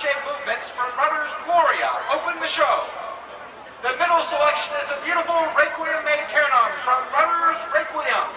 movements from Rutter's Gloria open the show. The middle selection is the beautiful Requiem Aeternam from Rutter's Requiem.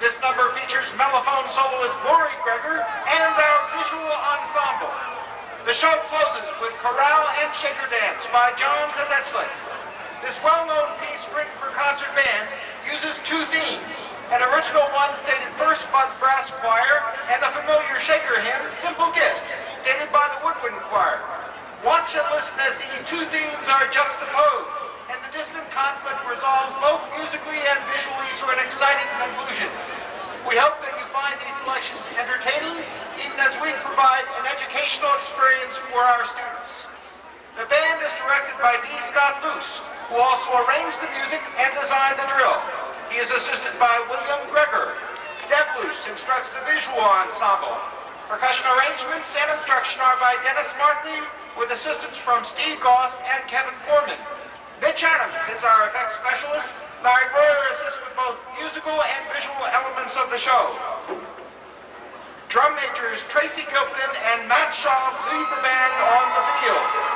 This number features mellophone soloist Lori Greger and our visual ensemble. The show closes with Chorale and Shaker Dance by John Zdechlik. This well-known piece written for concert band uses two themes. An original one stated first by the brass choir and the familiar shaker hymn, Simple Gifts, stated by the woodwind choir. Watch and listen as these two themes are juxtaposed and the distant conflict resolves both musically and visually to an exciting conclusion. We hope that you find these selections entertaining, even as we provide an educational experience for our students. The band is directed by D. Scott Loose, who also arranged the music and designed the drill. He is assisted by William Greger. Deb instructs the visual ensemble. Percussion arrangements and instruction are by Dennis Martley, with assistance from Steve Goss and Kevin Foreman. Mitch Adams is our effects specialist. Larry Boyer assists with both musical and visual elements of the show. Drum majors Tracy Gilpin and Matt Shaw lead the band on the field.